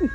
うん。